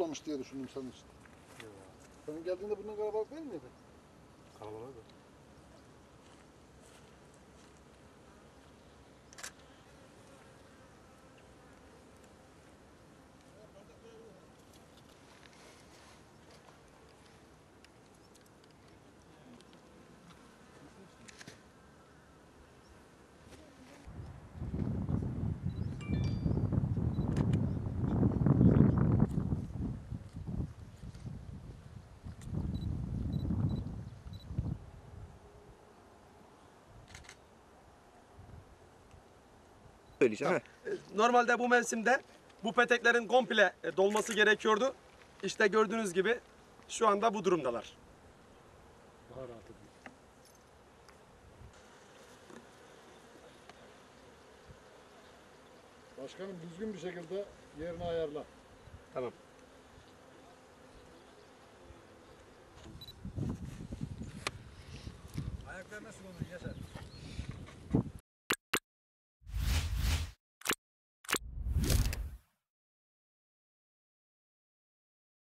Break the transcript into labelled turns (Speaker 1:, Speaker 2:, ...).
Speaker 1: toplamış diye düşündüm senin için. Senin geldiğinde bundan kalabalık değil miydi?
Speaker 2: Kalabalık da.
Speaker 3: Söyleyeceğim. he.
Speaker 2: Normalde bu mevsimde bu peteklerin komple e, dolması gerekiyordu. İşte gördüğünüz gibi şu anda bu durumdalar.
Speaker 1: Daha rahat edin. Başkanım düzgün bir şekilde yerini ayarla.
Speaker 2: Tamam.
Speaker 4: Ayaklar nasıl olur Yaşar?